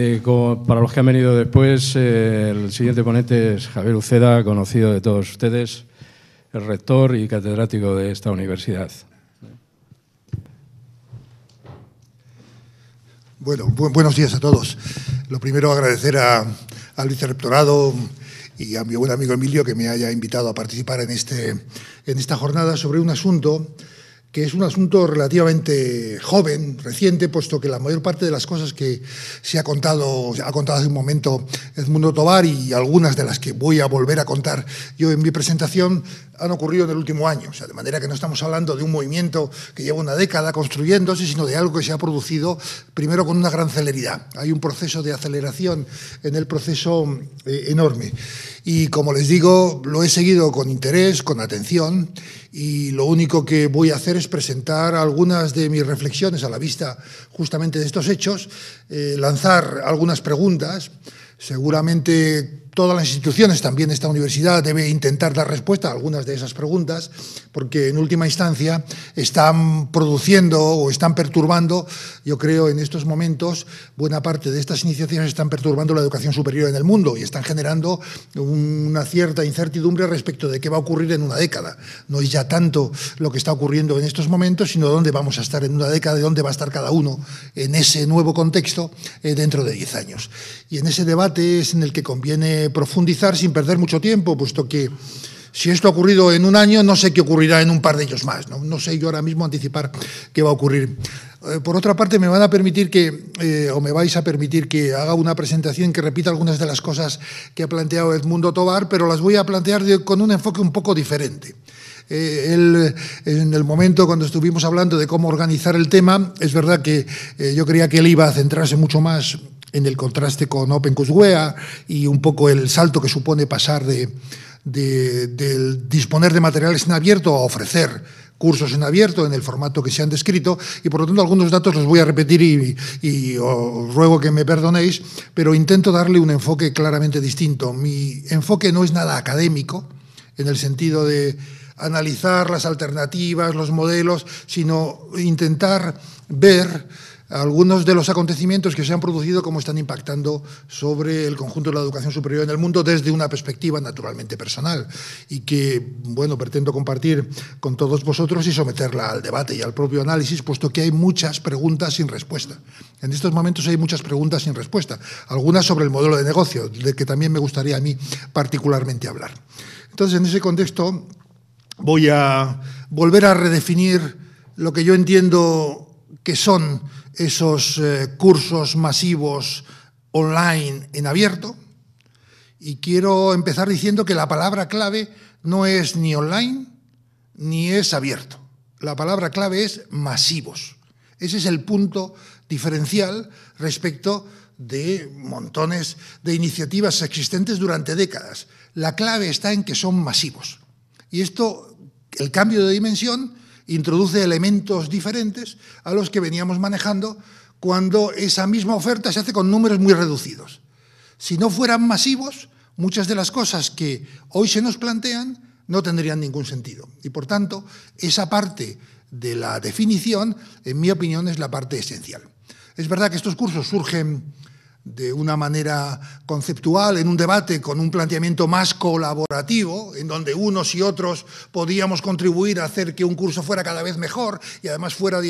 Eh, para los que han venido después, eh, el siguiente ponente es Javier Uceda, conocido de todos ustedes, el rector y catedrático de esta universidad. Bueno, buenos días a todos. Lo primero, agradecer a, al vicerrectorado y a mi buen amigo Emilio que me haya invitado a participar en, este, en esta jornada sobre un asunto que es un asunto relativamente joven, reciente, puesto que la mayor parte de las cosas que se ha contado, ha contado hace un momento Edmundo Tobar y algunas de las que voy a volver a contar yo en mi presentación han ocurrido en el último año. De manera que no estamos hablando de un movimiento que lleva una década construyéndose, sino de algo que se ha producido primero con una gran celeridad. Hay un proceso de aceleración en el proceso eh, enorme. Y como les digo, lo he seguido con interés, con atención, y lo único que voy a hacer es presentar algunas de mis reflexiones a la vista justamente de estos hechos, eh, lanzar algunas preguntas. Seguramente todas las instituciones, también esta universidad, debe intentar dar respuesta a algunas de esas preguntas, porque en última instancia están produciendo o están perturbando, yo creo, en estos momentos, buena parte de estas iniciativas están perturbando la educación superior en el mundo y están generando una cierta incertidumbre respecto de qué va a ocurrir en una década. No es ya tanto lo que está ocurriendo en estos momentos, sino dónde vamos a estar en una década y dónde va a estar cada uno en ese nuevo contexto eh, dentro de diez años. Y en ese debate es en el que conviene profundizar sin perder mucho tiempo, puesto que si esto ha ocurrido en un año, no sé qué ocurrirá en un par de ellos más. No, sé yo ahora mismo anticipar qué va a ocurrir. Eh, por otra parte, me van a permitir que, eh, o me vais a permitir que haga una presentación que repita algunas de las cosas que ha planteado Edmundo Tobar, pero las voy a plantear con un enfoque un poco diferente. Eh, él, en el momento cuando estuvimos hablando de cómo organizar el tema, es verdad que yo creía que él iba a centrarse mucho más en el contraste con OpenCourseware y un poco el salto que supone pasar de, disponer de materiales en abierto a ofrecer cursos en abierto en el formato que se han descrito y por lo tanto algunos datos los voy a repetir y, os ruego que me perdonéis, pero intento darle un enfoque claramente distinto. Mi enfoque no es nada académico en el sentido de analizar las alternativas, los modelos, sino intentar ver algunos de los acontecimientos que se han producido, cómo están impactando sobre el conjunto de la educación superior en el mundo desde una perspectiva naturalmente personal y que, bueno, pretendo compartir con todos vosotros y someterla al debate y al propio análisis, puesto que hay muchas preguntas sin respuesta. En estos momentos hay muchas preguntas sin respuesta, algunas sobre el modelo de negocio, de que también me gustaría a mí particularmente hablar. Entonces, en ese contexto, voy a volver a redefinir lo que yo entiendo que son esos eh, cursos masivos online en abierto. Y quiero empezar diciendo que la palabra clave no es ni online ni es abierto. La palabra clave es masivos. Ese es el punto diferencial respecto de montones de iniciativas existentes durante décadas. La clave está en que son masivos. Y esto, el cambio de dimensión, introduce elementos diferentes a los que veníamos manejando cuando esa misma oferta se hace con números muy reducidos. Si no fueran masivos, muchas de las cosas que hoy se nos plantean no tendrían ningún sentido. Y por tanto, esa parte de la definición, en mi opinión, es la parte esencial. Es verdad que estos cursos surgen de una manera conceptual, en un debate con un planteamiento más colaborativo, en donde unos y otros podíamos contribuir a hacer que un curso fuera cada vez mejor y además fuera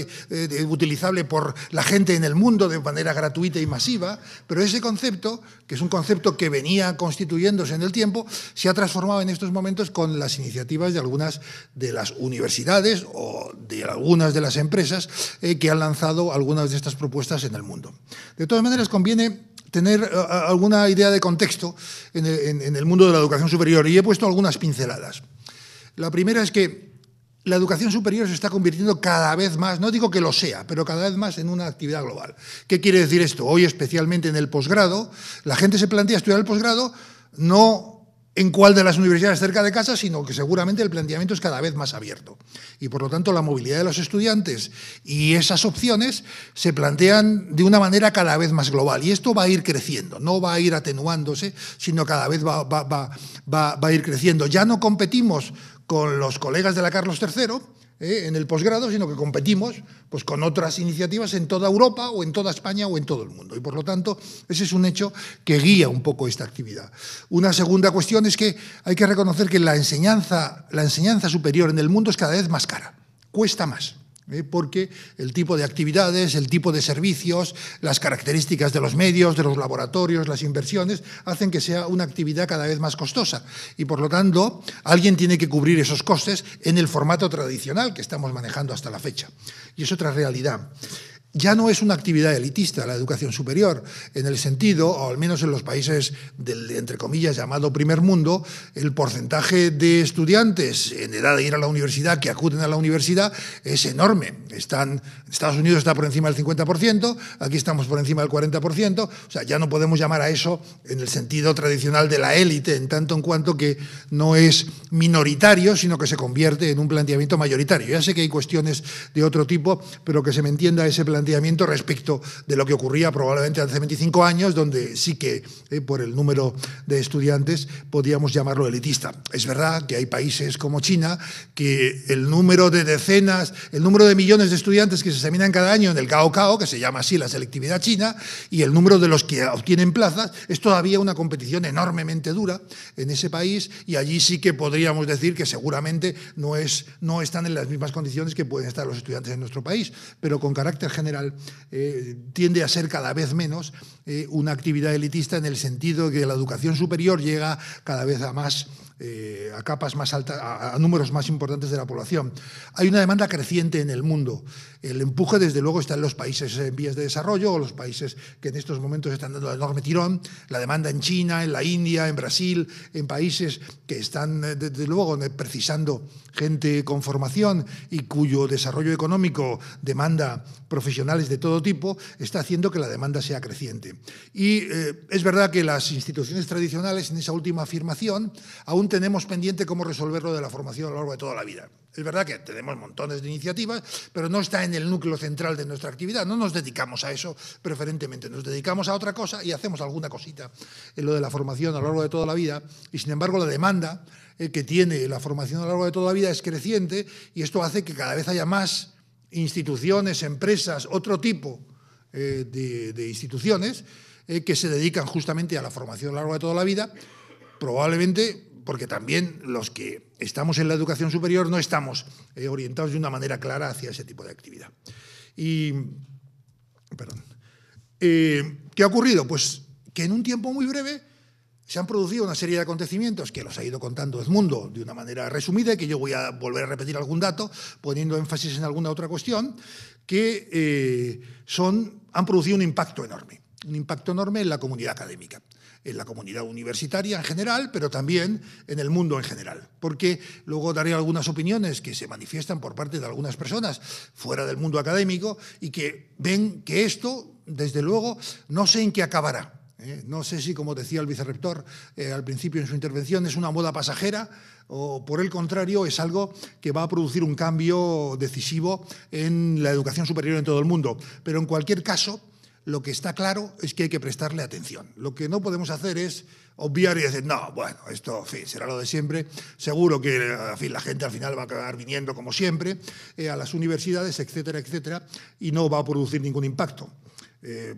utilizable por la gente en el mundo de manera gratuita y masiva, pero ese concepto, que es un concepto que venía constituyéndose en el tiempo, se ha transformado en estos momentos con las iniciativas de algunas de las universidades o de algunas de las empresas eh, que han lanzado algunas de estas propuestas en el mundo. De todas maneras, conviene tener eh, alguna idea de contexto en el, mundo de la educación superior y he puesto algunas pinceladas. La primera es que la educación superior se está convirtiendo cada vez más, no digo que lo sea, pero cada vez más en una actividad global. ¿Qué quiere decir esto? Hoy, especialmente en el posgrado, la gente se plantea estudiar el posgrado no en cuál de las universidades cerca de casa, sino que seguramente el planteamiento es cada vez más abierto. Y por lo tanto la movilidad de los estudiantes y esas opciones se plantean de una manera cada vez más global. Y esto va a ir creciendo, no va a ir atenuándose, sino cada vez va, va a ir creciendo. Ya no competimos con los colegas de la Carlos III, eh, en el posgrado, sino que competimos pues, con otras iniciativas en toda Europa o en toda España o en todo el mundo. Y por lo tanto, ese es un hecho que guía un poco esta actividad. Una segunda cuestión es que hay que reconocer que la enseñanza, la enseñanza superior en el mundo es cada vez más cara, cuesta más. ¿Eh? porque el tipo de actividades, el tipo de servicios, las características de los medios, de los laboratorios, las inversiones, hacen que sea una actividad cada vez más costosa. Y por lo tanto, alguien tiene que cubrir esos costes en el formato tradicional que estamos manejando hasta la fecha. Y es otra realidad ya no es una actividad elitista la educación superior, en el sentido, o al menos en los países del, entre comillas, llamado primer mundo, el porcentaje de estudiantes en edad de ir a la universidad que acuden a la universidad es enorme. Estados Unidos está por encima del 50%, aquí estamos por encima del 40%, o sea, ya no podemos llamar a eso en el sentido tradicional de la élite, en tanto en cuanto que no es minoritario, sino que se convierte en un planteamiento mayoritario. Ya sé que hay cuestiones de otro tipo, pero que se me entienda ese planteamiento planteamiento respecto de lo que ocurría probablemente hace 25 años, donde sí que eh, por el número de estudiantes podíamos llamarlo elitista. Es verdad que hay países como China que el número de decenas, el número de millones de estudiantes que se examinan cada año en el Cao que se llama así la selectividad china, y el número de los que obtienen plazas, es todavía una competición enormemente dura en ese país y allí sí que podríamos decir que seguramente no, es, no están en las mismas condiciones que pueden estar los estudiantes en nuestro país, pero con carácter general eh, tiende a ser cada vez menos eh, una actividad elitista en el sentido de que la educación superior llega cada vez a más eh, a capas más altas, a, números más importantes de la población. Hay una demanda creciente en el mundo. El empuje, desde luego, está en los países en vías de desarrollo o los países que en estos momentos están dando enorme tirón. La demanda en China, en la India, en Brasil, en países que están, eh, desde luego, precisando gente con formación y cuyo desarrollo económico demanda profesionales de todo tipo, está haciendo que la demanda sea creciente. Y eh, es verdad que las instituciones tradicionales, en esa última afirmación, aún tenemos pendiente cómo resolver lo de la formación a lo largo de toda la vida. Es verdad que tenemos montones de iniciativas, pero no está en el núcleo central de nuestra actividad. No nos dedicamos a eso preferentemente, nos dedicamos a otra cosa y hacemos alguna cosita en lo de la formación a lo largo de toda la vida. Y sin embargo, la demanda eh, que tiene la formación a lo largo de toda la vida es creciente y esto hace que cada vez haya más instituciones, empresas, otro tipo eh, de, instituciones eh, que se dedican justamente a la formación a lo largo de toda la vida, probablemente porque también los que estamos en la educación superior no estamos eh, orientados de una manera clara hacia ese tipo de actividad. Y, perdón. Eh, ¿Qué ha ocurrido? Pues que en un tiempo muy breve se han producido una serie de acontecimientos que los ha ido contando Edmundo de una manera resumida y que yo voy a volver a repetir algún dato, poniendo énfasis en alguna otra cuestión, que eh, son, han producido un impacto enorme, un impacto enorme en la comunidad académica en la comunidad universitaria en general, pero también en el mundo en general. Porque luego daré algunas opiniones que se manifiestan por parte de algunas personas fuera del mundo académico y que ven que esto, desde luego, no sé en qué acabará. ¿eh? No sé si, como decía el vicerrector eh, al principio en su intervención, es una moda pasajera o, por el contrario, es algo que va a producir un cambio decisivo en la educación superior en todo el mundo. Pero en cualquier caso, lo que está claro es que hay que prestarle atención. Lo que no podemos hacer es obviar y decir, no, bueno, esto será lo de siempre. Seguro que la gente al final va a acabar viniendo, como siempre, eh, a las universidades, etcétera, etcétera, y no va a producir ningún impacto. Eh,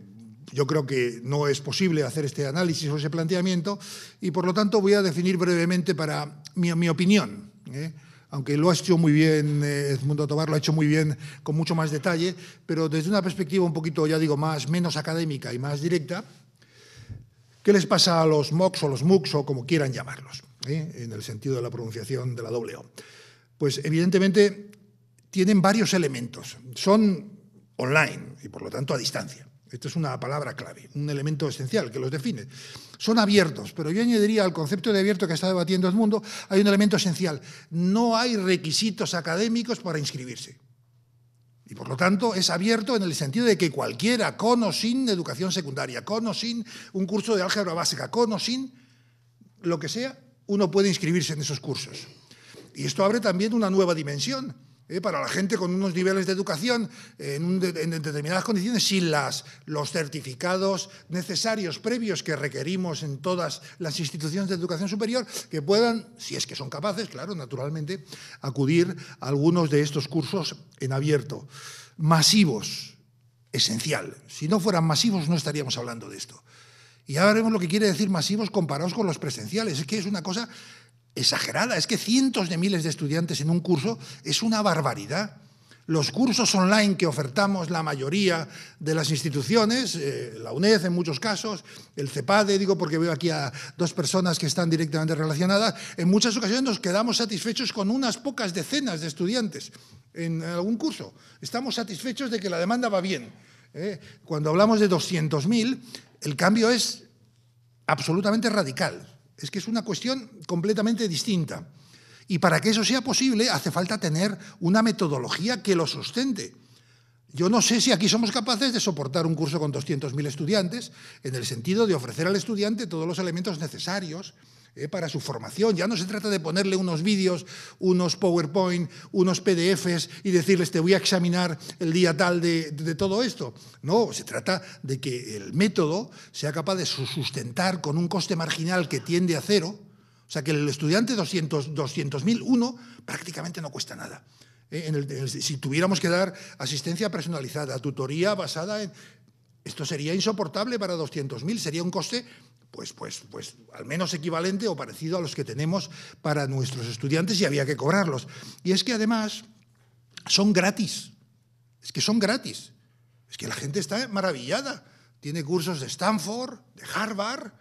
yo creo que no es posible hacer este análisis o ese planteamiento y, por lo tanto, voy a definir brevemente para mi, mi opinión. ¿eh? Aunque lo ha hecho muy bien, eh, Edmundo Tobar lo ha hecho muy bien, con mucho más detalle, pero desde una perspectiva un poquito, ya digo, más, menos académica y más directa, ¿qué les pasa a los MOOCs o los MOOCs o como quieran llamarlos, eh? en el sentido de la pronunciación de la doble O? Pues evidentemente tienen varios elementos. Son online y por lo tanto a distancia. Esta es una palabra clave, un elemento esencial que los define. Son abiertos, pero yo añadiría al concepto de abierto que está debatiendo el mundo, hay un elemento esencial. No hay requisitos académicos para inscribirse. Y por lo tanto es abierto en el sentido de que cualquiera, con o sin educación secundaria, con o sin un curso de álgebra básica, con o sin lo que sea, uno puede inscribirse en esos cursos. Y esto abre también una nueva dimensión eh, para la gente con unos niveles de educación en, determinadas condiciones sin las, los certificados necesarios previos que requerimos en todas las instituciones de educación superior, que puedan, si es que son capaces, claro, naturalmente, acudir a algunos de estos cursos en abierto. Masivos, esencial. Si no fueran masivos no estaríamos hablando de esto. Y ahora veremos lo que quiere decir masivos comparados con los presenciales. Es que es una cosa exagerada. Es que cientos de miles de estudiantes en un curso es una barbaridad. Los cursos online que ofertamos la mayoría de las instituciones, eh, la UNED en muchos casos, el CEPADE, digo porque veo aquí a dos personas que están directamente relacionadas, en muchas ocasiones nos quedamos satisfechos con unas pocas decenas de estudiantes en algún curso. Estamos satisfechos de que la demanda va bien. ¿eh? Cuando hablamos de 200.000, el cambio es absolutamente radical. Es que es una cuestión completamente distinta. Y para que eso sea posible hace falta tener una metodología que lo sustente. Yo no sé si aquí somos capaces de soportar un curso con 200.000 estudiantes en el sentido de ofrecer al estudiante todos los elementos necesarios eh, para su formación. Ya no se trata de ponerle unos vídeos, unos PowerPoint, unos PDFs y decirles te voy a examinar el día tal de, todo esto. No, se trata de que el método sea capaz de sustentar con un coste marginal que tiende a cero. O sea, que el estudiante 200.000, 200 uno prácticamente no cuesta nada. Eh, si tuviéramos que dar asistencia personalizada, tutoría basada en... Esto sería insoportable para 200.000, sería un coste pues, pues, pues al menos equivalente o parecido a los que tenemos para nuestros estudiantes y había que cobrarlos. Y es que además son gratis, es que son gratis, es que la gente está maravillada. Tiene cursos de Stanford, de Harvard,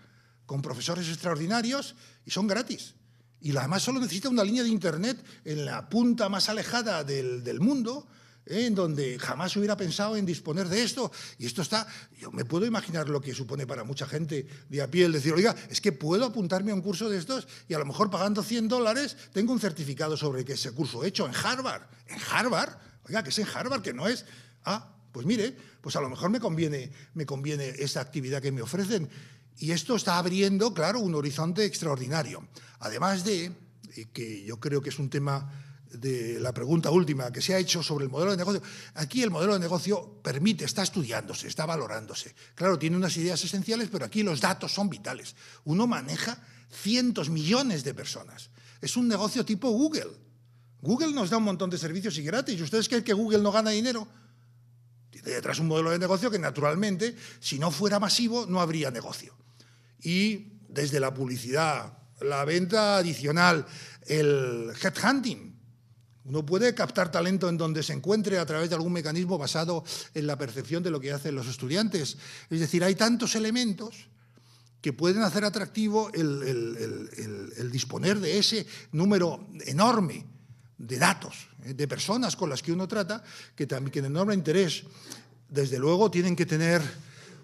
con profesores extraordinarios y son gratis. Y además solo necesita una línea de Internet en la punta más alejada del, del mundo ¿eh? en donde jamás hubiera pensado en disponer de esto. Y esto está, yo me puedo imaginar lo que supone para mucha gente de a pie el decir, oiga, es que puedo apuntarme a un curso de estos y a lo mejor pagando 100 dólares tengo un certificado sobre que ese curso hecho en Harvard. En Harvard, oiga, que es en Harvard, que no es... Ah, pues mire, pues a lo mejor me conviene, me conviene esa actividad que me ofrecen. Y esto está abriendo, claro, un horizonte extraordinario. Además de que yo creo que es un tema de la pregunta última que se ha hecho sobre el modelo de negocio. Aquí el modelo de negocio permite, está estudiándose, está valorándose. Claro, tiene unas ideas esenciales, pero aquí los datos son vitales. Uno maneja cientos, millones de personas. Es un negocio tipo Google. Google nos da un montón de servicios y gratis. ¿Ustedes creen que Google no gana dinero? Tiene detrás un modelo de negocio que naturalmente, si no fuera masivo, no habría negocio. Y desde la publicidad, la venta adicional, el headhunting, uno puede captar talento en donde se encuentre a través de algún mecanismo basado en la percepción de lo que hacen los estudiantes. Es decir, hay tantos elementos que pueden hacer atractivo el, disponer de ese número enorme de datos, eh, de personas con las que uno trata, que también que enorme interés, desde luego, tienen que tener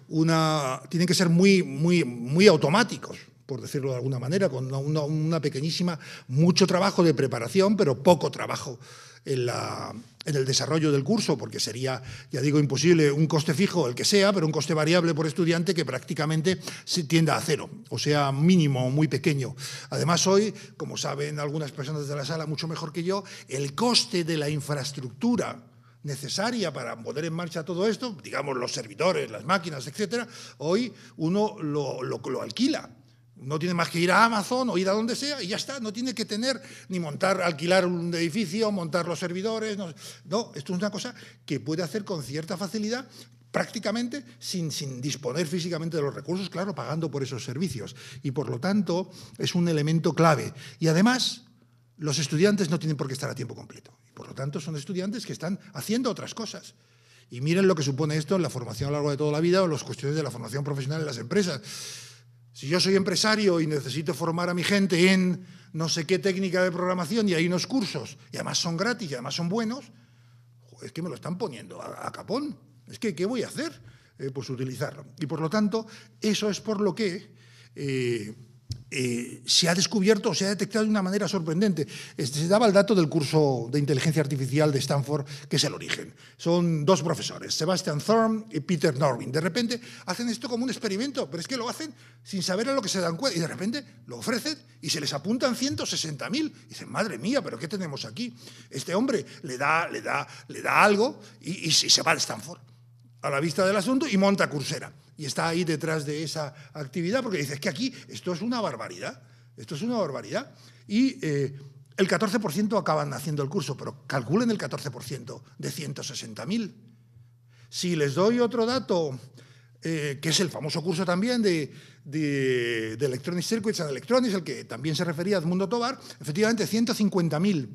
una, tienen que ser muy, muy, muy automáticos por decirlo de alguna manera, con una, pequeñísima, mucho trabajo de preparación, pero poco trabajo en, la, en, el desarrollo del curso, porque sería, ya digo, imposible un coste fijo, el que sea, pero un coste variable por estudiante que prácticamente se tienda a cero, o sea, mínimo, muy pequeño. Además, hoy, como saben algunas personas de la sala mucho mejor que yo, el coste de la infraestructura necesaria para poner en marcha todo esto, digamos los servidores, las máquinas, etcétera, hoy uno lo, lo, lo alquila no tiene más que ir a Amazon o ir a donde sea y ya está. No tiene que tener ni montar, alquilar un edificio, montar los servidores. No, esto es una cosa que puede hacer con cierta facilidad prácticamente sin, disponer físicamente de los recursos, claro, pagando por esos servicios. Y por lo tanto es un elemento clave. Y además, los estudiantes no tienen por qué estar a tiempo completo. Y por lo tanto son estudiantes que están haciendo otras cosas. Y miren lo que supone esto en la formación a lo largo de toda la vida o las cuestiones de la formación profesional en las empresas. Si yo soy empresario y necesito formar a mi gente en no sé qué técnica de programación y hay unos cursos, y además son gratis y además son buenos, es que me lo están poniendo a, capón. Es que, ¿qué voy a hacer? Eh, pues utilizarlo. Y por lo tanto, eso es por lo que, eh, eh, se ha descubierto, se ha detectado de una manera sorprendente. Este, se daba el dato del curso de inteligencia artificial de Stanford, que es el origen. Son dos profesores, Sebastian Thorne y Peter Norvin. De repente hacen esto como un experimento, pero es que lo hacen sin saber a lo que se dan cuenta. Y de repente lo ofrecen y se les apuntan 160.000. Dicen, madre mía, ¿pero qué tenemos aquí? Este hombre le da, le da, le da algo y, se va de Stanford a la vista del asunto y monta Coursera y está ahí detrás de esa actividad, porque dice, que aquí esto es una barbaridad, esto es una barbaridad. Y eh, el 14% acaban haciendo el curso, pero calculen el 14% de 160.000. Si les doy otro dato, eh, que es el famoso curso también de, de, Electronic Circuits and Electronics, el que también se refería Edmundo Tobar, efectivamente 150.000.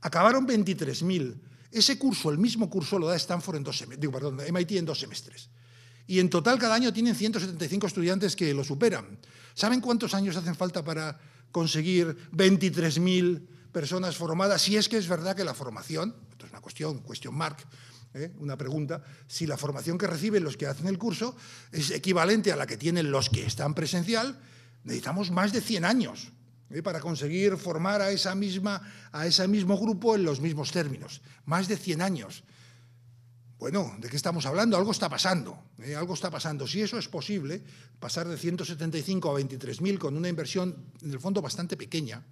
Acabaron 23.000. Ese curso, el mismo curso, lo da Stanford en dos semestres, digo, perdón, MIT en dos semestres y en total cada año tienen 175 estudiantes que lo superan. ¿Saben cuántos años hacen falta para conseguir 23.000 personas formadas? Si es que es verdad que la formación, esto es una cuestión, cuestión mark, ¿eh? una pregunta, si la formación que reciben los que hacen el curso es equivalente a la que tienen los que están presencial, necesitamos más de 100 años ¿eh? para conseguir formar a, esa misma, a ese mismo grupo en los mismos términos. Más de 100 años. Bueno, ¿de qué estamos hablando? Algo está pasando, ¿eh? algo está pasando. Si eso es posible, pasar de 175 a 23.000 con una inversión, en el fondo, bastante pequeña,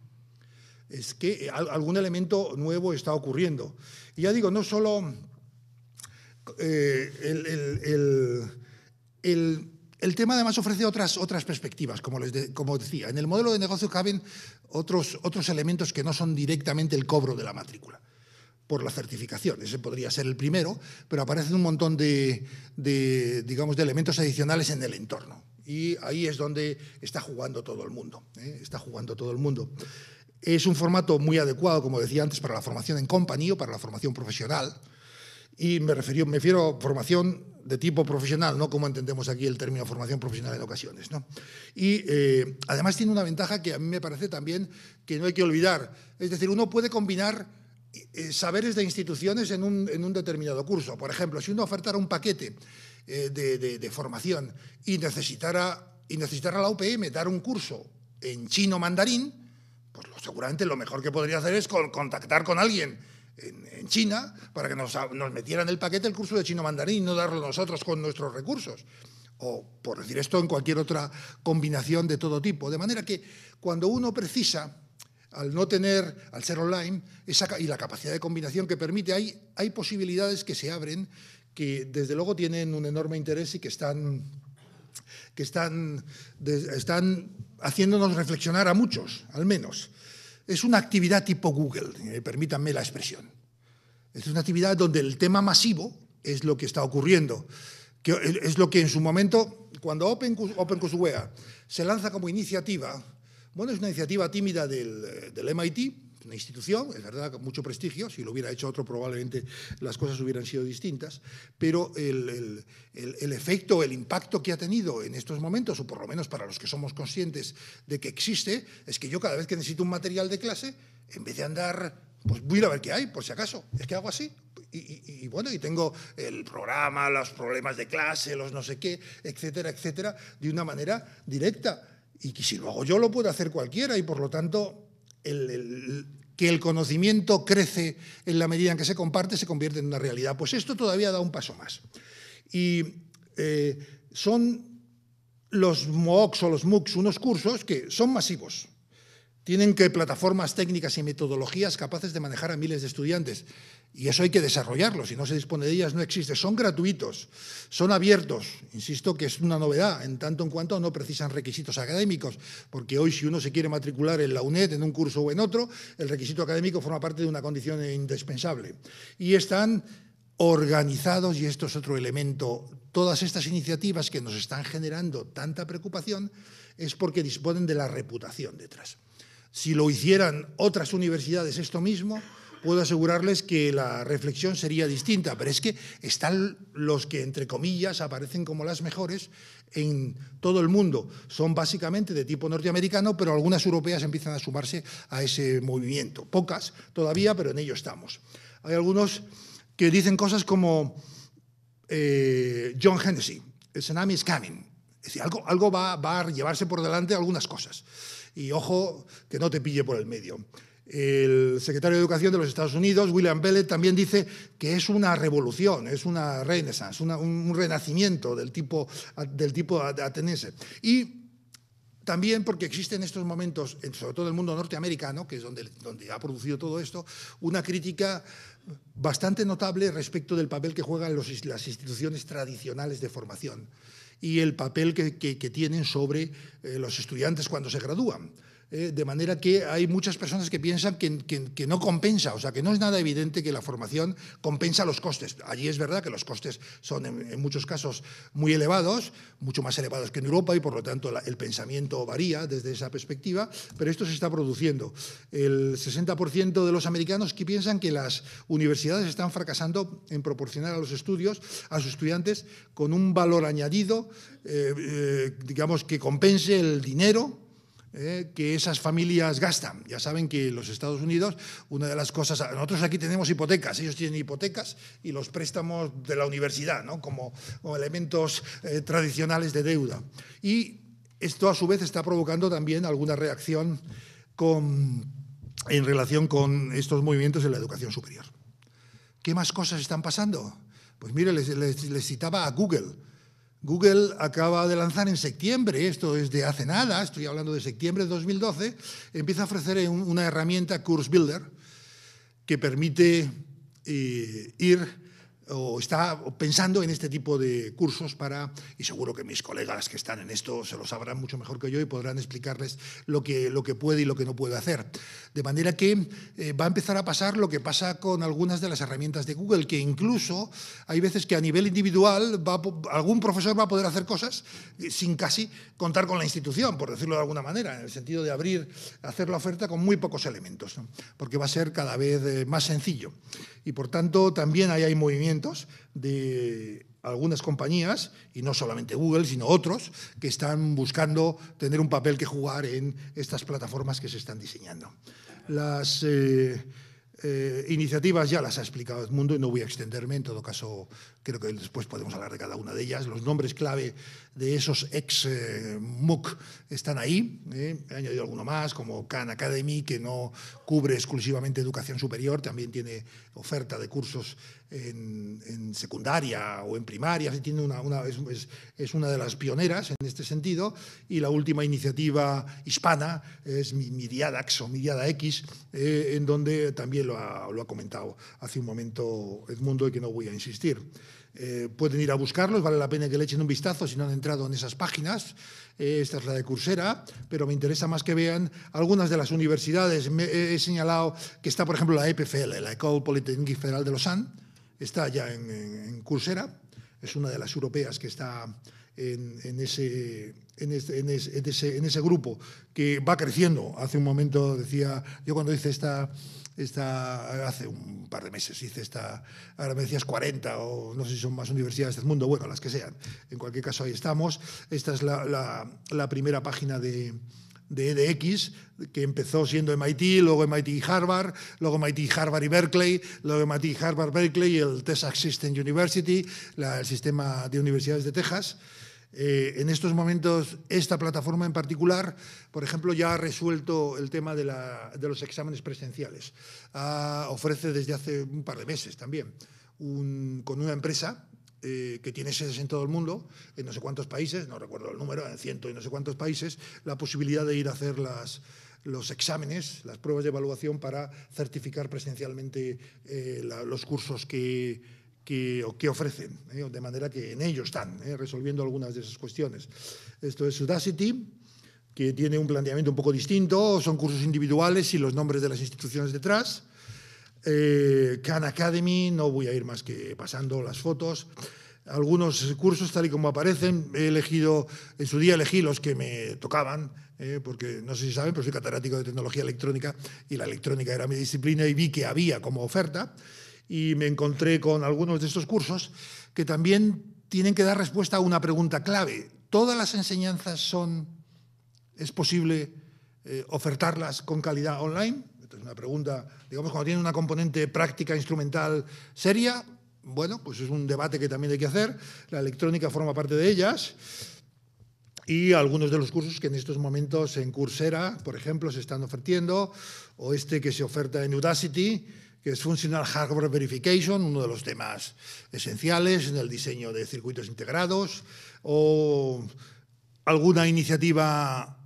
es que algún elemento nuevo está ocurriendo. Y ya digo, no solo eh, el, tema además ofrece otras, otras perspectivas, como, les como decía. En el modelo de negocio caben otros, otros elementos que no son directamente el cobro de la matrícula por la certificación. Ese podría ser el primero, pero aparecen un montón de, digamos, de elementos adicionales en el entorno. Y ahí es donde está jugando todo el mundo. ¿eh? Está jugando todo el mundo. Es un formato muy adecuado, como decía antes, para la formación en compañía o para la formación profesional. Y me, refiero, me refiero a formación de tipo profesional, no como entendemos aquí el término formación profesional en ocasiones. ¿no? Y eh, además tiene una ventaja que a mí me parece también que no hay que olvidar. Es decir, uno puede combinar saberes de instituciones en un, en un, determinado curso. Por ejemplo, si uno ofertara un paquete eh, de, formación y necesitara, y necesitara la UPM dar un curso en chino mandarín, pues seguramente lo mejor que podría hacer es contactar con alguien en, China para que nos, nos metieran el paquete el curso de chino mandarín y no darlo nosotros con nuestros recursos o por decir esto en cualquier otra combinación de todo tipo. De manera que cuando uno precisa al no tener, al ser online, y la capacidad de combinación que permite, hay, hay posibilidades que se abren que desde luego tienen un enorme interés y que están, que están, están haciéndonos reflexionar a muchos, al menos. Es una actividad tipo Google, eh, permítanme la expresión. Es una actividad donde el tema masivo es lo que está ocurriendo, que es lo que en su momento, cuando Open, OpenCourseware se lanza como iniciativa, bueno, es una iniciativa tímida del, MIT, una institución, es verdad, con mucho prestigio, si lo hubiera hecho otro probablemente las cosas hubieran sido distintas, pero el, efecto, el impacto que ha tenido en estos momentos, o por lo menos para los que somos conscientes de que existe, es que yo cada vez que necesito un material de clase, en vez de andar, pues voy a ver qué hay, por si acaso, es que hago así. Y, y, bueno, y tengo el programa, los problemas de clase, los no sé qué, etcétera, etcétera, de una manera directa y si lo hago yo lo puede hacer cualquiera y por lo tanto que el conocimiento crece en la medida en que se comparte se convierte en una realidad. Pues esto todavía da un paso más. Y eh, son los MOOCs o los MOOCs unos cursos que son masivos. Tienen que plataformas técnicas y metodologías capaces de manejar a miles de estudiantes. Y eso hay que desarrollarlo, si no se dispone de ellas no existe. Son gratuitos, son abiertos, insisto que es una novedad, en tanto en cuanto no precisan requisitos académicos, porque hoy si uno se quiere matricular en la UNED, en un curso o en otro, el requisito académico forma parte de una condición indispensable. Y están organizados, y esto es otro elemento, todas estas iniciativas que nos están generando tanta preocupación, es porque disponen de la reputación detrás. Si lo hicieran otras universidades esto mismo, puedo asegurarles que la reflexión sería distinta, pero es que están los que, entre comillas, aparecen como las mejores en todo el mundo. Son básicamente de tipo norteamericano, pero algunas europeas empiezan a sumarse a ese movimiento. Pocas todavía, pero en ello estamos. Hay algunos que dicen cosas como eh, John Hennessy, el tsunami is coming. Es decir, algo, va, a llevarse por delante algunas cosas. Y ojo, que no te pille por el medio. El secretario de Educación de los Estados Unidos, William Pellet, también dice que es una revolución, es una renaissance, un renacimiento del tipo, del tipo ateniense. Y también porque existe en estos momentos, sobre todo en el mundo norteamericano, que es donde, donde ha producido todo esto, una crítica bastante notable respecto del papel que juegan las instituciones tradicionales de formación y el papel que, tienen sobre eh, los estudiantes cuando se gradúan. Eh, de manera que hay muchas personas que piensan que, no compensa, o sea, que no es nada evidente que la formación compensa los costes. Allí es verdad que los costes son en, muchos casos muy elevados, mucho más elevados que en Europa y por lo tanto el pensamiento varía desde esa perspectiva, pero esto se está produciendo. El 60% de los americanos que piensan que las universidades están fracasando en proporcionar a los estudios, a sus estudiantes, con un valor añadido, eh, eh, digamos, que compense el dinero eh, que esas familias gastan. Ya saben que los Estados Unidos, una de las cosas, nosotros aquí tenemos hipotecas, ellos tienen hipotecas y los préstamos de la universidad, ¿no? como, elementos eh, tradicionales de deuda. Y esto a su vez está provocando también alguna reacción con, en relación con estos movimientos en la educación superior. ¿Qué más cosas están pasando? Pues mire, les citaba a Google. Google acaba de lanzar en septiembre, esto es de hace nada, estoy hablando de septiembre de 2012, empieza a ofrecer una herramienta Course Builder que permite eh, ir o está pensando en este tipo de cursos para, y seguro que mis colegas que están en esto se lo sabrán mucho mejor que yo y podrán explicarles lo que, lo que puede y lo que no puede hacer. De manera que eh, va a empezar a pasar lo que pasa con algunas de las herramientas de Google, que incluso hay veces que a nivel individual va, algún profesor va a poder hacer cosas sin casi contar con la institución, por decirlo de alguna manera, en el sentido de abrir, hacer la oferta con muy pocos elementos, porque va a ser cada vez eh, más sencillo. Y por tanto también ahí hay movimientos de algunas compañías, y no solamente Google, sino otros, que están buscando tener un papel que jugar en estas plataformas que se están diseñando. Las eh, eh, iniciativas ya las ha explicado Edmundo y no voy a extenderme, en todo caso creo que después podemos hablar de cada una de ellas. Los nombres clave de esos ex eh, MOOC están ahí, eh. he añadido alguno más, como Khan Academy, que no cubre exclusivamente educación superior, también tiene oferta de cursos en, secundaria o en primaria, tiene una, es, una de las pioneras en este sentido, y la última iniciativa hispana es Miriadax o Miriada X, en donde también lo ha, comentado hace un momento Edmundo y que no voy a insistir. Eh, pueden ir a buscarlos, vale la pena que le echen un vistazo si no han entrado en esas páginas. Eh, esta es la de Coursera, pero me interesa más que vean algunas de las universidades. he señalado que está, por ejemplo, la EPFL, la École Polytechnique Federal de Lausanne, está ya en, en, Coursera, es una de las europeas que está en, ese, en, ese, en, ese, grupo que va creciendo. Hace un momento decía, yo cuando hice esta esta, hace un par de meses hice esta, ahora me decías 40 o no sé si son más universidades del mundo, bueno, las que sean. En cualquier caso, ahí estamos. Esta es la, la, primera página de, de EDX, que empezó siendo MIT, luego MIT y Harvard, luego MIT, Harvard y Berkeley, luego MIT, Harvard, Berkeley y el Texas System University, el sistema de universidades de Texas. Eh, en estos momentos, esta plataforma en particular, por ejemplo, ya ha resuelto el tema de, los exámenes presenciales. ofrece desde hace un par de meses también, con una empresa eh, que tiene sedes en todo el mundo, en no sé cuántos países, no recuerdo el número, en ciento y no sé cuántos países, la posibilidad de ir a hacer los exámenes, las pruebas de evaluación para certificar presencialmente eh, los cursos que, que, ofrecen, ¿eh? de manera que en ello están resolviendo algunas de esas cuestiones. Esto es Udacity, que tiene un planteamiento un poco distinto, son cursos individuales y los nombres de las instituciones detrás. Eh, Khan Academy, no voy a ir más que pasando las fotos. Algunos cursos, tal y como aparecen, he elegido, en su día elegí los que me tocaban, porque no sé si saben, pero soy catedrático de tecnología electrónica y la electrónica era mi disciplina y vi que había como oferta y me encontré con algunos de estos cursos que también tienen que dar respuesta a una pregunta clave. ¿Todas las enseñanzas son, es posible eh, ofertarlas con calidad online? Es una pregunta, digamos, cuando tiene una componente práctica, instrumental, seria, bueno, pues es un debate que también hay que hacer. La electrónica forma parte de ellas. y algunos de los cursos que en estos momentos en Coursera, por ejemplo, se están ofreciendo, o este que se oferta en Udacity, que es Functional Hardware Verification, uno de los temas esenciales en el diseño de circuitos integrados, o alguna iniciativa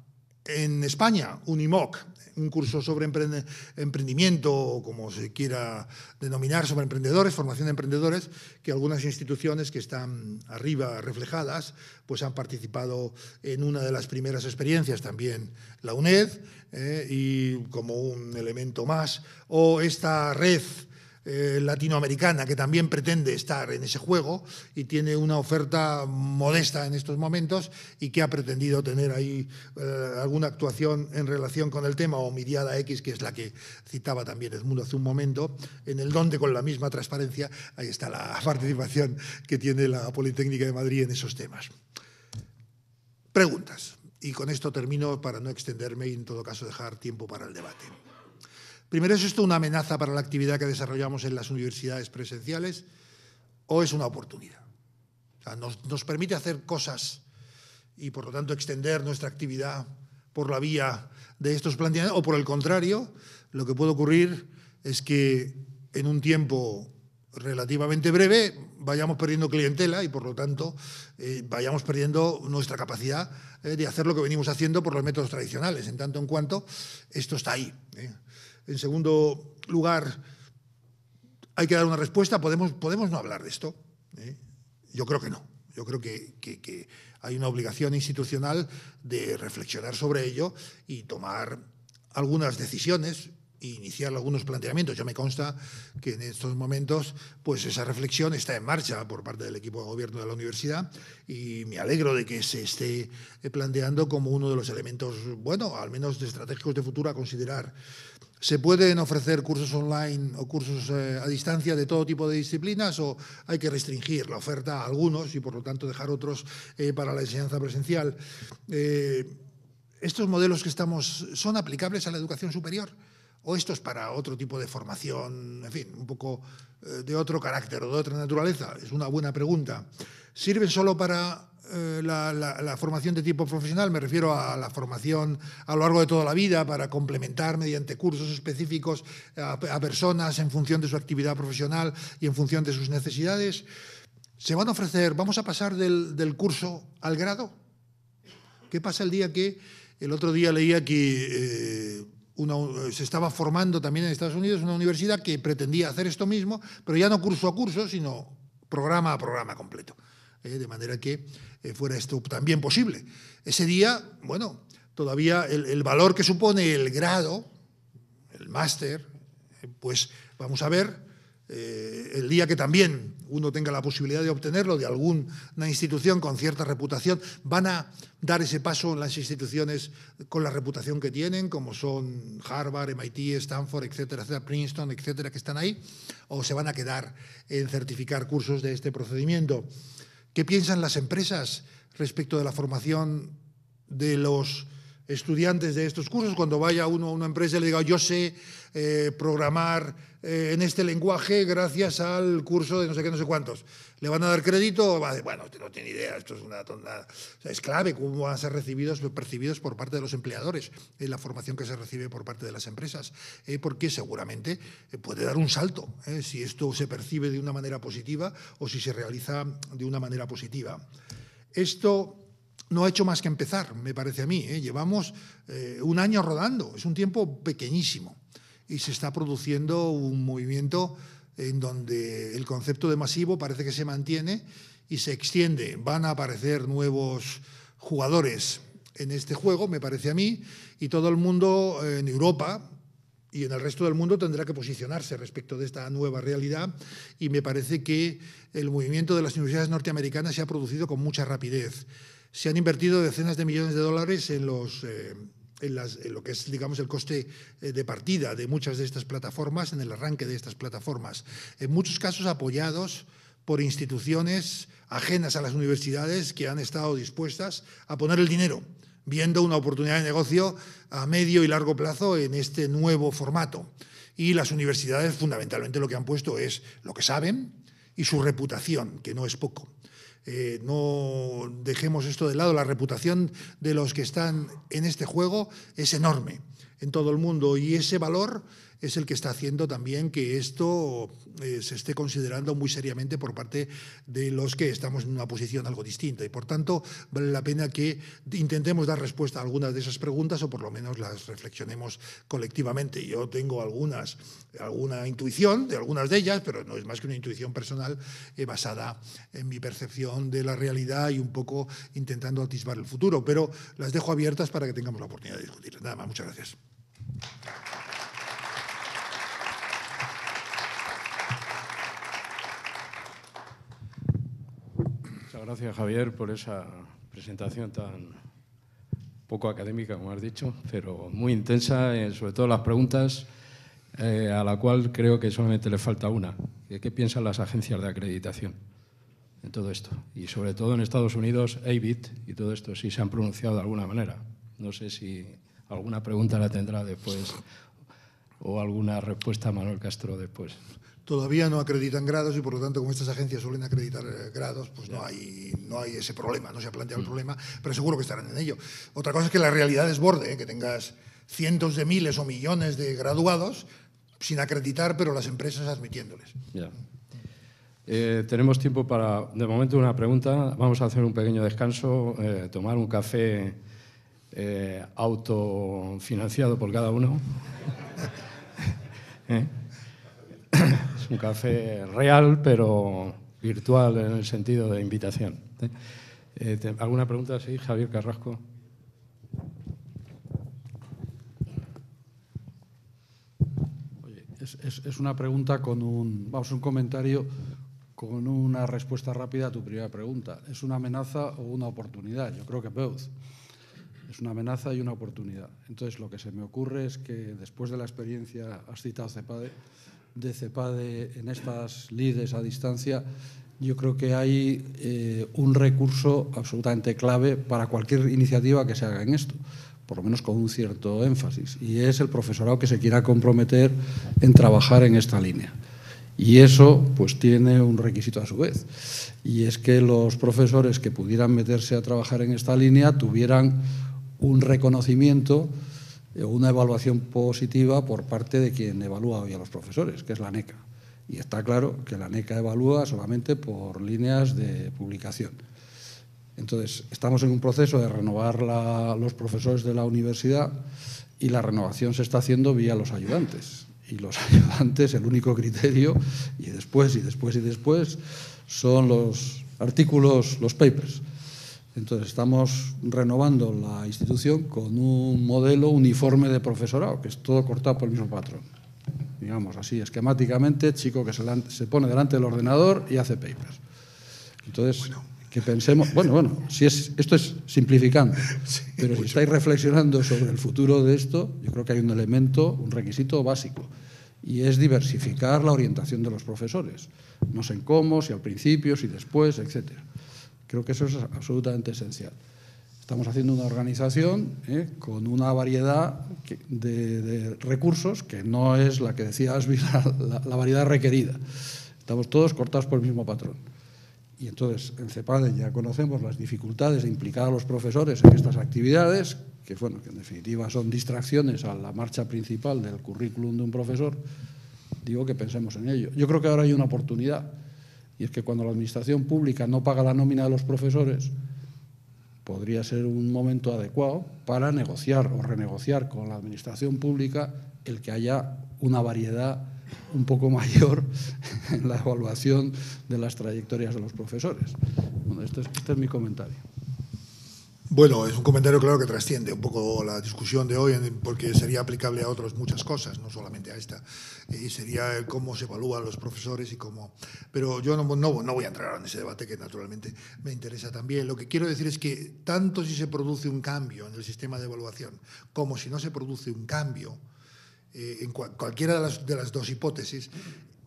en España, Unimoc, un curso sobre emprendimiento, como se quiera denominar, sobre emprendedores, formación de emprendedores, que algunas instituciones que están arriba reflejadas, pues han participado en una de las primeras experiencias, también la UNED, eh, y como un elemento más, o esta red eh, latinoamericana que también pretende estar en ese juego y tiene una oferta modesta en estos momentos y que ha pretendido tener ahí eh, alguna actuación en relación con el tema o Miriada X, que es la que citaba también Edmundo hace un momento, en el donde con la misma transparencia ahí está la participación que tiene la Politécnica de Madrid en esos temas. Preguntas. Y con esto termino para no extenderme y en todo caso dejar tiempo para el debate. Primero, ¿es esto una amenaza para la actividad que desarrollamos en las universidades presenciales o es una oportunidad? nos, permite hacer cosas y, por lo tanto, extender nuestra actividad por la vía de estos planteamientos, o por el contrario, lo que puede ocurrir es que en un tiempo relativamente breve vayamos perdiendo clientela y por lo tanto eh, vayamos perdiendo nuestra capacidad eh, de hacer lo que venimos haciendo por los métodos tradicionales, en tanto en cuanto esto está ahí. ¿eh? En segundo lugar, hay que dar una respuesta. ¿Podemos, podemos no hablar de esto? ¿Eh? Yo creo que no. Yo creo que, hay una obligación institucional de reflexionar sobre ello y tomar algunas decisiones e iniciar algunos planteamientos. Yo me consta que en estos momentos pues esa reflexión está en marcha por parte del equipo de gobierno de la universidad y me alegro de que se esté planteando como uno de los elementos, bueno, al menos estratégicos de futuro a considerar. ¿Se pueden ofrecer cursos online o cursos eh, a distancia de todo tipo de disciplinas o hay que restringir la oferta a algunos y por lo tanto dejar otros eh, para la enseñanza presencial? Eh, ¿Estos modelos que estamos son aplicables a la educación superior? ¿O estos para otro tipo de formación, en fin, un poco de otro carácter o de otra naturaleza? Es una buena pregunta. ¿Sirven solo para eh, la, formación de tipo profesional, me refiero a la formación a lo largo de toda la vida para complementar mediante cursos específicos a, personas en función de su actividad profesional y en función de sus necesidades. Se van a ofrecer, vamos a pasar del, curso al grado. ¿Qué pasa el día que el otro día leía que eh, se estaba formando también en Estados Unidos una universidad que pretendía hacer esto mismo, pero ya no curso a curso, sino programa a programa completo? ¿Eh? de manera que eh, fuera esto también posible. Ese día, bueno, todavía el, valor que supone el grado, el máster, eh, pues vamos a ver el día que también uno tenga la posibilidad de obtenerlo de alguna institución con cierta reputación, van a dar ese paso en las instituciones con la reputación que tienen, como son Harvard, MIT, Stanford, etcétera, etcétera, Princeton, etcétera, que están ahí, o se van a quedar en certificar cursos de este procedimiento. ¿Qué piensan las empresas respecto de la formación de los estudiantes de estos cursos, cuando vaya uno a una empresa y le diga yo sé eh, programar eh, en este lenguaje gracias al curso de no sé qué, no sé cuántos, ¿le van a dar crédito? Va a decir, bueno, usted no tiene idea, esto es una tonta. es clave cómo van a ser recibidos, percibidos por parte de los empleadores en la formación que se recibe por parte de las empresas, eh, porque seguramente puede dar un salto si esto se percibe de una manera positiva o si se realiza de una manera positiva. Esto no ha hecho más que empezar, me parece a mí. ¿eh? Llevamos eh, un año rodando, es un tiempo pequeñísimo y se está produciendo un movimiento en donde el concepto de masivo parece que se mantiene y se extiende. Van a aparecer nuevos jugadores en este juego, me parece a mí, y todo el mundo en Europa y en el resto del mundo tendrá que posicionarse respecto de esta nueva realidad y me parece que el movimiento de las universidades norteamericanas se ha producido con mucha rapidez se han invertido decenas de millones de dólares en, los, eh, lo que es, digamos, el coste eh, de partida de muchas de estas plataformas, en el arranque de estas plataformas. En muchos casos apoyados por instituciones ajenas a las universidades que han estado dispuestas a poner el dinero, viendo una oportunidad de negocio a medio y largo plazo en este nuevo formato. Y las universidades fundamentalmente lo que han puesto es lo que saben y su reputación, que no es poco. Eh, no dejemos esto de lado, la reputación de los que están en este juego es enorme en todo el mundo y ese valor es el que está haciendo también que esto eh, se esté considerando muy seriamente por parte de los que estamos en una posición algo distinta. Y por tanto, vale la pena que intentemos dar respuesta a algunas de esas preguntas o por lo menos las reflexionemos colectivamente. Yo tengo algunas, alguna intuición de algunas de ellas, pero no es más que una intuición personal eh, basada en mi percepción de la realidad y un poco intentando atisbar el futuro. Pero las dejo abiertas para que tengamos la oportunidad de discutir. Nada más, muchas gracias. Gracias, Javier, por esa presentación tan poco académica, como has dicho, pero muy intensa, eh, sobre todo las preguntas, eh, a la cual creo que solamente le falta una. ¿Qué piensan las agencias de acreditación en todo esto? Y sobre todo en Estados Unidos, ABIT y todo esto, si se han pronunciado de alguna manera. No sé si alguna pregunta la tendrá después o alguna respuesta Manuel Castro después. Todavía no acreditan grados y por lo tanto como estas agencias suelen acreditar eh, grados, pues no hay, no hay ese problema, no se ha planteado el mm. problema, pero seguro que estarán en ello. Otra cosa es que la realidad desborde, ¿eh? que tengas cientos de miles o millones de graduados sin acreditar, pero las empresas admitiéndoles. Ya. Eh, tenemos tiempo para, de momento, una pregunta. Vamos a hacer un pequeño descanso, tomar un café autofinanciado por cada uno. Es un café real, pero virtual en el sentido de invitación. ¿Eh? ¿Alguna pregunta? Sí, Javier Carrasco. es, una pregunta con un, vamos, un comentario con una respuesta rápida a tu primera pregunta. ¿Es una amenaza o una oportunidad? Yo creo que both. Es una amenaza y una oportunidad. Entonces, lo que se me ocurre es que después de la experiencia, has citado CEPADE, de CEPADE en estas lides a distancia, yo creo que hay eh, un recurso absolutamente clave para cualquier iniciativa que se haga en esto, por lo menos con un cierto énfasis, y es el profesorado que se quiera comprometer en trabajar en esta línea. Y eso pues tiene un requisito a su vez, y es que los profesores que pudieran meterse a trabajar en esta línea tuvieran un reconocimiento una evaluación positiva por parte de quien evalúa hoy a los profesores, que es la NECA. Y está claro que la NECA evalúa solamente por líneas de publicación. Entonces, estamos en un proceso de renovar los profesores de la universidad y la renovación se está haciendo vía los ayudantes. Y los ayudantes, el único criterio, y después, y después, y después, son los artículos, los papers. Entonces, estamos renovando la institución con un modelo uniforme de profesorado, que es todo cortado por el mismo patrón. Digamos así, esquemáticamente, chico que se, pone delante del ordenador y hace papers. Entonces, que pensemos, bueno, bueno, si es, esto es simplificando, pero si estáis reflexionando sobre el futuro de esto, yo creo que hay un elemento, un requisito básico, y es diversificar la orientación de los profesores. No sé cómo, si al principio, si después, etcétera. Creo que eso es absolutamente esencial. Estamos haciendo una organización ¿eh? con una variedad de, recursos que no es la que decía Asby, la, variedad requerida. Estamos todos cortados por el mismo patrón. Y entonces en CEPADE ya conocemos las dificultades de implicar a los profesores en estas actividades, que, bueno, que en definitiva son distracciones a la marcha principal del currículum de un profesor. Digo que pensemos en ello. Yo creo que ahora hay una oportunidad y es que cuando la administración pública no paga la nómina de los profesores, podría ser un momento adecuado para negociar o renegociar con la administración pública el que haya una variedad un poco mayor en la evaluación de las trayectorias de los profesores. Bueno, este es mi comentario. Bueno, es un comentario claro que trasciende un poco la discusión de hoy, porque sería aplicable a otras muchas cosas, no solamente a esta. Y sería cómo se evalúan los profesores y cómo... Pero yo no, no, no voy a entrar en ese debate que naturalmente me interesa también. Lo que quiero decir es que tanto si se produce un cambio en el sistema de evaluación como si no se produce un cambio, eh, en cualquiera de las, de las dos hipótesis,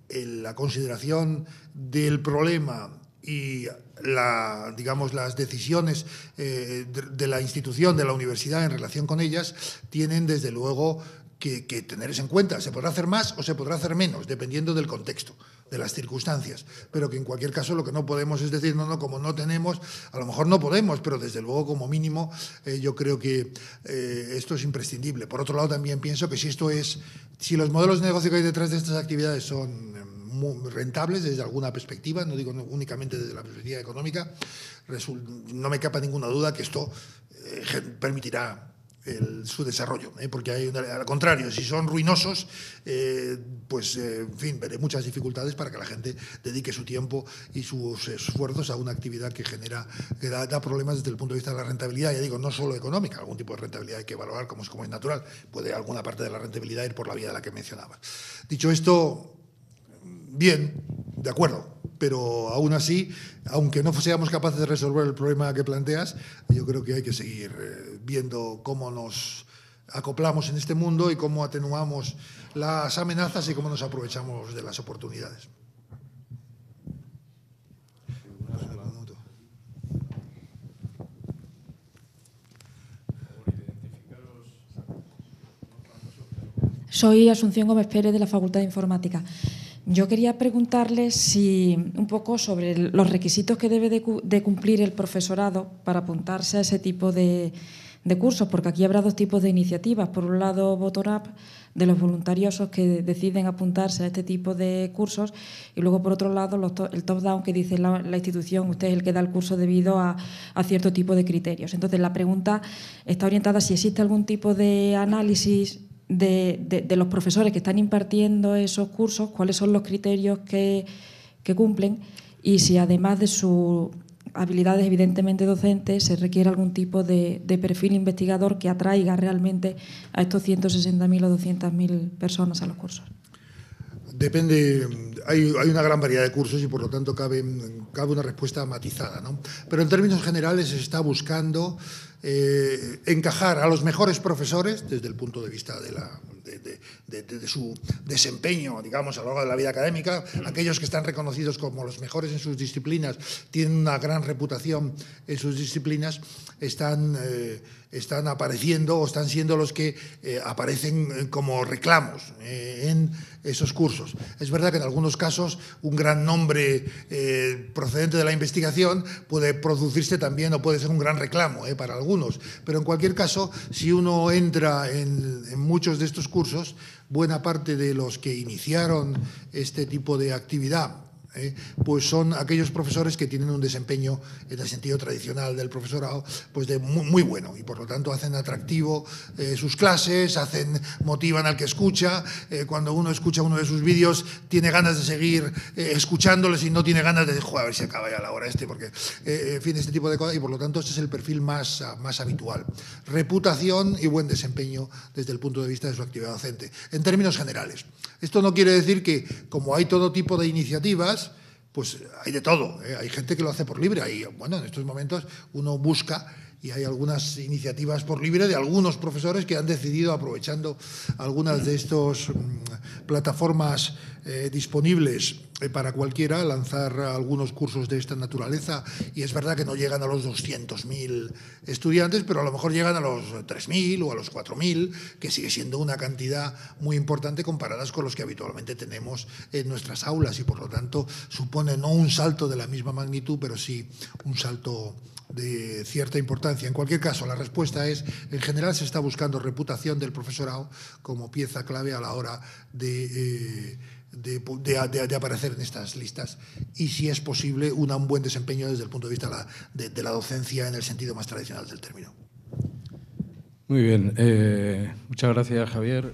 la consideración del problema y la, digamos, las decisiones eh, de, la institución, de la universidad en relación con ellas, tienen desde luego que, que tenerse en cuenta. Se podrá hacer más o se podrá hacer menos, dependiendo del contexto. de las circunstancias. Pero que en cualquier caso lo que no podemos es decir, no, no, como no tenemos, a lo mejor no podemos, pero desde luego como mínimo eh, yo creo que eh, esto es imprescindible. Por otro lado también pienso que si esto es, si los modelos de negocio que hay detrás de estas actividades son eh, rentables desde alguna perspectiva, no digo únicamente desde la perspectiva económica, no me capa ninguna duda que esto permitirá su desarrollo, ¿eh? porque hay al contrario, si son ruinosos, eh, pues eh, en fin, veré muchas dificultades para que la gente dedique su tiempo y sus esfuerzos a una actividad que genera, que da, problemas desde el punto de vista de la rentabilidad, ya digo, no solo económica, algún tipo de rentabilidad hay que evaluar como es, como es natural, puede alguna parte de la rentabilidad ir por la vía de la que mencionabas. Dicho esto, bien, de acuerdo, pero aún así, aunque no seamos capaces de resolver el problema que planteas, yo creo que hay que seguir eh, viendo cómo nos acoplamos en este mundo y cómo atenuamos las amenazas y cómo nos aprovechamos de las oportunidades. Soy Asunción Gómez Pérez de la Facultad de Informática. Yo quería preguntarle si un poco sobre los requisitos que debe de, cumplir el profesorado para apuntarse a ese tipo de, cursos, porque aquí habrá dos tipos de iniciativas. Por un lado, bottom-up, de los voluntariosos que deciden apuntarse a este tipo de cursos, y luego, por otro lado, el top-down que dice la, institución, usted es el que da el curso debido a, a cierto tipo de criterios. Entonces, la pregunta está orientada si existe algún tipo de análisis de, los profesores que están impartiendo esos cursos, cuáles son los criterios que, cumplen y si además de sus habilidades evidentemente docentes se requiere algún tipo de, perfil investigador que atraiga realmente a estos 160.000 o 200.000 personas a los cursos. Depende, hay, una gran variedad de cursos y por lo tanto cabe, cabe una respuesta matizada. ¿no? Pero en términos generales se está buscando eh, encajar a los mejores profesores desde el punto de vista de, la, de, su desempeño, digamos, a lo largo de la vida académica. Aquellos que están reconocidos como los mejores en sus disciplinas, tienen una gran reputación en sus disciplinas, están, eh, están apareciendo o están siendo los que eh, aparecen como reclamos en esos cursos. Es verdad que en algunos casos un gran nombre procedente de la investigación puede producirse también o puede ser un gran reclamo para algunos pero en cualquier caso, si uno entra en, muchos de estos cursos, buena parte de los que iniciaron este tipo de actividad ¿eh? pues son aquellos profesores que tienen un desempeño en el sentido tradicional del profesorado pues de muy, bueno y por lo tanto hacen atractivo eh, sus clases, hacen motivan al que escucha, eh, cuando uno escucha uno de sus vídeos tiene ganas de seguir escuchándoles y no tiene ganas de decir, a ver si acaba ya la hora este, porque en fin, este tipo de cosas y por lo tanto este es el perfil más, más habitual. Reputación y buen desempeño desde el punto de vista de su actividad docente, en términos generales. Esto no quiere decir que como hay todo tipo de iniciativas, pues hay de todo. ¿eh? Hay gente que lo hace por libre. Ahí, bueno, en estos momentos uno busca y hay algunas iniciativas por libre de algunos profesores que han decidido, aprovechando algunas de estas mm, plataformas eh, disponibles eh, para cualquiera, lanzar algunos cursos de esta naturaleza. Y es verdad que no llegan a los 200.000 estudiantes, pero a lo mejor llegan a los 3.000 o a los 4.000, que sigue siendo una cantidad muy importante comparadas con los que habitualmente tenemos en nuestras aulas y por lo tanto supone no un salto de la misma magnitud, pero sí un salto de cierta importancia. En cualquier caso, la respuesta es, en general se está buscando reputación del profesorado como pieza clave a la hora de... Eh, de, aparecer en estas listas y, si es posible, un buen desempeño desde el punto de vista de, la docencia en el sentido más tradicional del término. Muy bien. Eh, muchas gracias, Javier.